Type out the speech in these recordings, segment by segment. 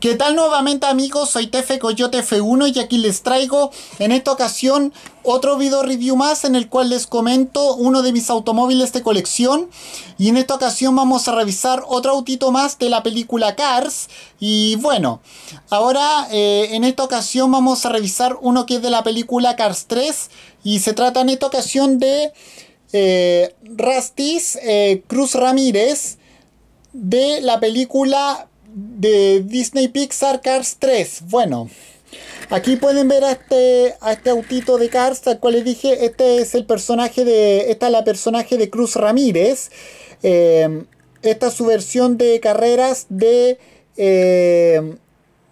¿Qué tal nuevamente amigos? Soy Tefe Coyote F1 y aquí les traigo en esta ocasión otro video review más en el cual les comento uno de mis automóviles de colección. Y en esta ocasión vamos a revisar otro autito más de la película Cars. Y bueno, ahora eh, en esta ocasión vamos a revisar uno que es de la película Cars 3 y se trata en esta ocasión de eh, Rastis eh, Cruz Ramírez de la película de Disney Pixar Cars 3. Bueno, aquí pueden ver a este, este autito de Cars, al cual les dije, este es el personaje de, esta es la personaje de Cruz Ramírez. Eh, esta es su versión de carreras de, eh,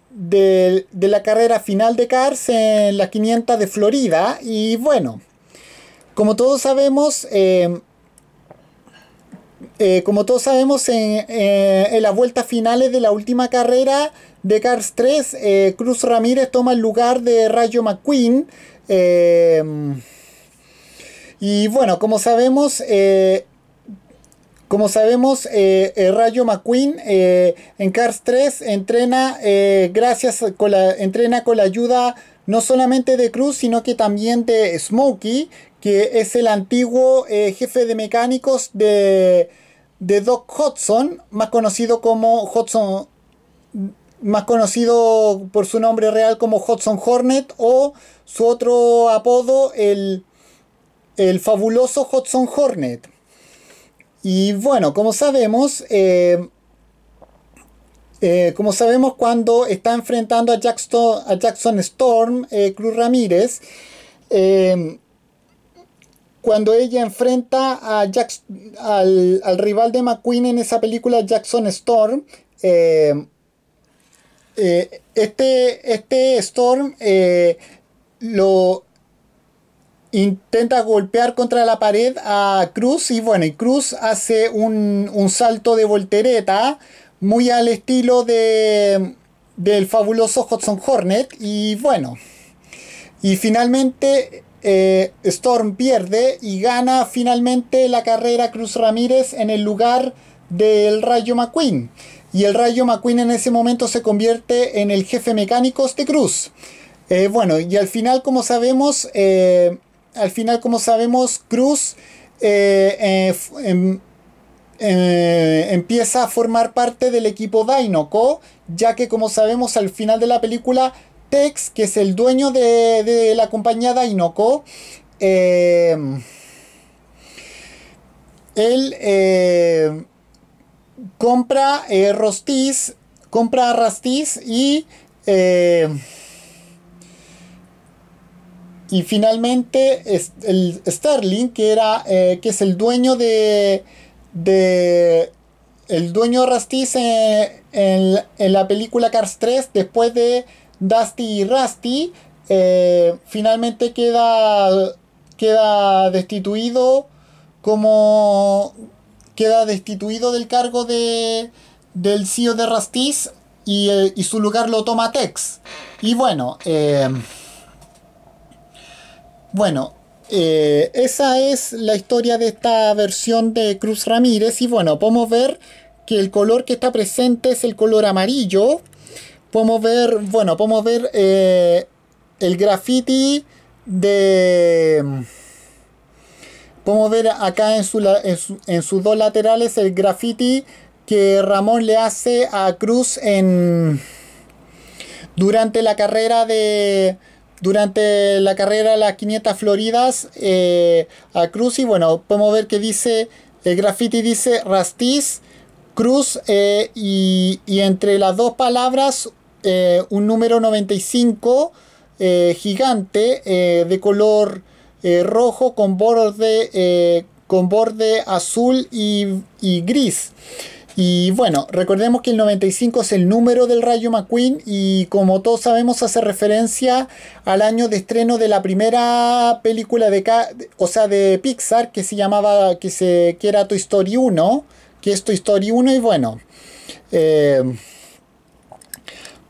de, de, la carrera final de Cars en las 500 de Florida. Y bueno, como todos sabemos, eh, eh, como todos sabemos, en, eh, en, las vueltas finales de la última carrera de Cars 3, eh, Cruz Ramírez toma el lugar de Rayo McQueen. Y bueno, como sabemos, como sabemos, Rayo McQueen en Cars 3 entrena, gracias con la, entrena con la ayuda no solamente de Cruz, sino que también de Smokey, que es el antiguo jefe de mecánicos de de Doc Hudson, más conocido como Hudson, más conocido por su nombre real como Hudson Hornet o su otro apodo, el, el fabuloso Hudson Hornet. Y bueno, como sabemos, eh, eh, como sabemos cuando está enfrentando a Jackson, a Jackson Storm, eh, Cruz Ramírez, cuando ella enfrenta a Jack, al, al, rival de McQueen en esa película, Jackson Storm, eh, eh, este, este Storm eh, lo intenta golpear contra la pared a Cruz y bueno, y Cruz hace un, un salto de voltereta muy al estilo de, del fabuloso Hudson Hornet y bueno, y finalmente eh, Storm pierde y gana finalmente la carrera Cruz Ramírez en el lugar del Rayo McQueen. Y el Rayo McQueen en ese momento se convierte en el jefe mecánicos de Cruz. Eh, bueno, y al final, como sabemos, eh, al final, como sabemos, Cruz em, empieza a formar parte del equipo Dinoco, ya que como sabemos al final de la película Tex, que es el dueño de, de la compañía Dainoco, eh, él eh, compra eh, compra Rastiz y y finalmente el Sterling, que era que es el dueño de, de el dueño Rastiz en, en, en la película Cars 3 después de Dusty y Rusty, eh, finalmente queda, queda destituido como queda destituido del cargo de, del CEO de Rastis y, eh, y, su lugar lo toma Tex. Y bueno, eh, bueno, esa es la historia de esta versión de Cruz Ramírez y bueno, podemos ver que el color que está presente es el color amarillo podemos ver, bueno, podemos ver eh, el graffiti de... Podemos ver acá en, su, en, su, en, sus dos laterales el graffiti que Ramón le hace a Cruz en... Durante la carrera de... Durante la carrera de las 500 Floridas eh, a Cruz y bueno, podemos ver que dice, el graffiti dice Rastiz, Cruz eh, y, y entre las dos palabras eh, un número 95 eh, gigante eh, de color rojo con borde, con borde azul y, y, gris. Y bueno, recordemos que el 95 es el número del Rayo McQueen y como todos sabemos hace referencia al año de estreno de la primera película de, o sea, de Pixar que se llamaba, que, se, que Toy Story 1, que es Toy Story 1 y bueno.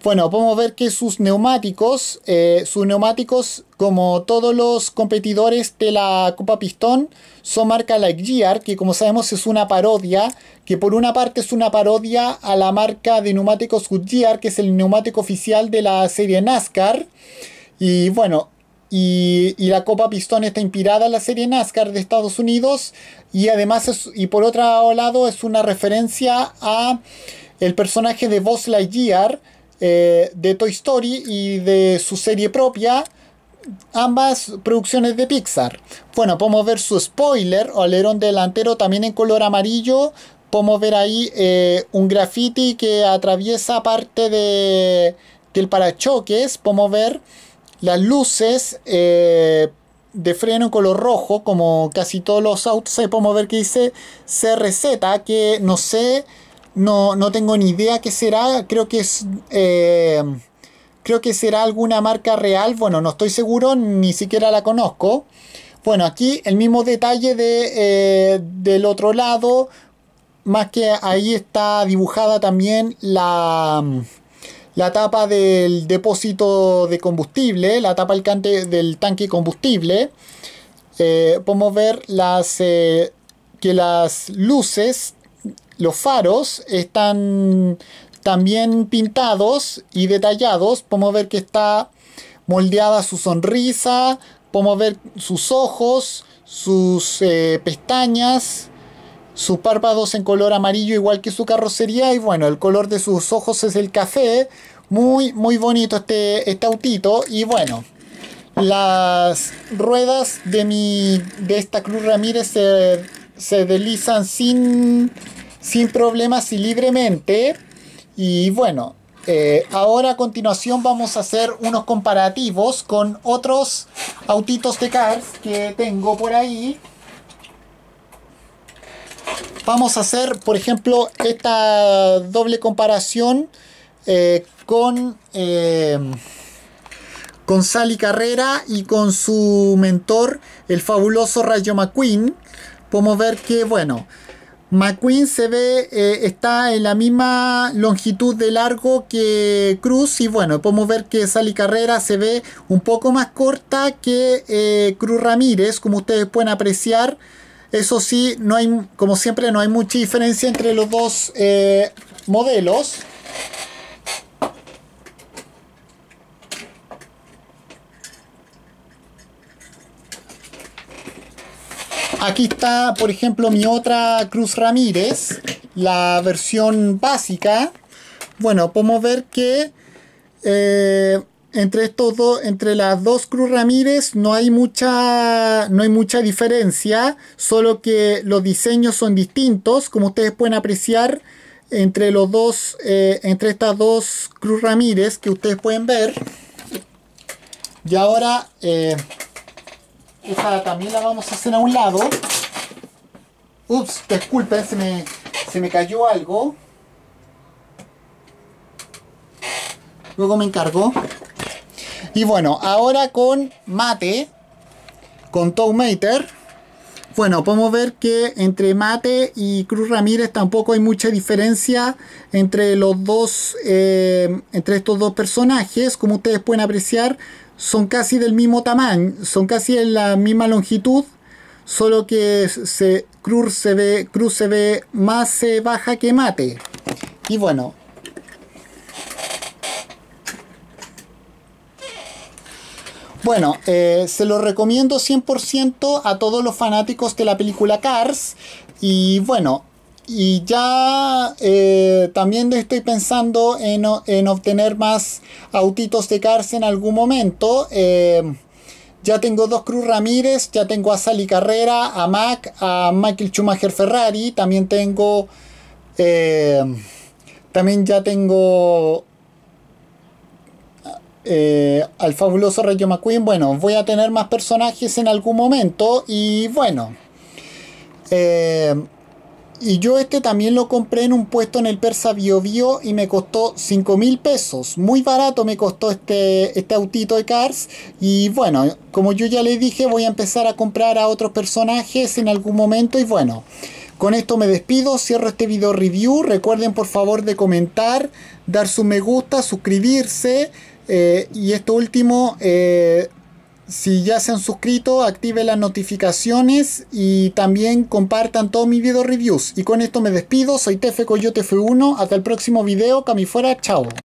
Bueno, podemos ver que sus neumáticos, eh, sus neumáticos, como todos los competidores de la Copa Pistón, son marca Lightyear, que como sabemos es una parodia, que por una parte es una parodia a la marca de neumáticos Goodyear, que es el neumático oficial de la serie NASCAR. Y bueno, y, la Copa Pistón está inspirada en la serie NASCAR de Estados Unidos y además y por otro lado es una referencia a el personaje de Buzz Lightyear eh, de Toy Story y de su serie propia, ambas producciones de Pixar. Bueno, podemos ver su spoiler o alerón delantero también en color amarillo. Podemos ver ahí eh, un graffiti que atraviesa parte de, del parachoques. Podemos ver las luces eh, de freno en color rojo, como casi todos los autos. Podemos ver que dice CRZ, que no sé no, no tengo ni idea qué será. Creo que es. Eh, creo que será alguna marca real. Bueno, no estoy seguro, ni siquiera la conozco. Bueno, aquí el mismo detalle de, eh, del otro lado. Más que ahí está dibujada también la, la tapa del depósito de combustible, la tapa del, tanque combustible. Eh, podemos ver las, que las luces los faros están también pintados y detallados. Podemos ver que está moldeada su sonrisa, podemos ver sus ojos, sus eh, pestañas, sus párpados en color amarillo igual que su carrocería y bueno, el color de sus ojos es el café. Muy, muy bonito este, este autito y bueno, las ruedas de mi de esta Cruz Ramírez se, se deslizan sin sin problemas y libremente. Y bueno, eh, ahora a continuación vamos a hacer unos comparativos con otros autitos de cars que tengo por ahí. Vamos a hacer, por ejemplo, esta doble comparación eh, con, eh, con Sally Carrera y con su mentor, el fabuloso Rayo McQueen. Podemos ver que, bueno, McQueen se ve, eh, está en la misma longitud de largo que Cruz y bueno, podemos ver que Sally Carrera se ve un poco más corta que eh, Cruz Ramírez, como ustedes pueden apreciar. Eso sí, no hay, como siempre, no hay mucha diferencia entre los dos eh, modelos. Aquí está, por ejemplo, mi otra Cruz Ramírez, la versión básica. Bueno, podemos ver que eh, entre estos dos, entre las dos Cruz Ramírez no hay mucha, no hay mucha diferencia, solo que los diseños son distintos, como ustedes pueden apreciar entre los dos, eh, entre estas dos Cruz Ramírez que ustedes pueden ver. Y ahora eh, esa también la vamos a hacer a un lado. Ups, disculpen, se me, se me cayó algo. Luego me encargo. Y bueno, ahora con Mate, con Tow-Mater. Bueno, podemos ver que entre Mate y Cruz Ramírez tampoco hay mucha diferencia entre los dos, eh, entre estos dos personajes. Como ustedes pueden apreciar, son casi del mismo tamaño, son casi en la misma longitud, solo que se, Cruz, se ve, Cruz se ve más baja que Mate. Y bueno. Bueno, eh, se lo recomiendo 100% a todos los fanáticos de la película Cars. Y bueno, y ya eh, también estoy pensando en, obtener más autitos de cárcel en algún momento. Eh, ya tengo dos Cruz Ramírez, ya tengo a Sally Carrera, a Mac, a Michael Schumacher Ferrari. También tengo. Eh, también ya tengo. al fabuloso Rayo McQueen. Bueno, voy a tener más personajes en algún momento. Y bueno. Y yo este también lo compré en un puesto en el Persa Bio Bio y me costó 5 mil pesos. Muy barato me costó este, este autito de Cars. Y bueno, como yo ya le dije, voy a empezar a comprar a otros personajes en algún momento. Y bueno, Con esto me despido, cierro este video review. Recuerden por favor de comentar, dar su me gusta, suscribirse. Eh, y esto último, eh, si ya se han suscrito, activen las notificaciones y también compartan todos mis video reviews. Y con esto me despido, soy Tefe Coyote F1, hasta el próximo video, Cami fuera, chao.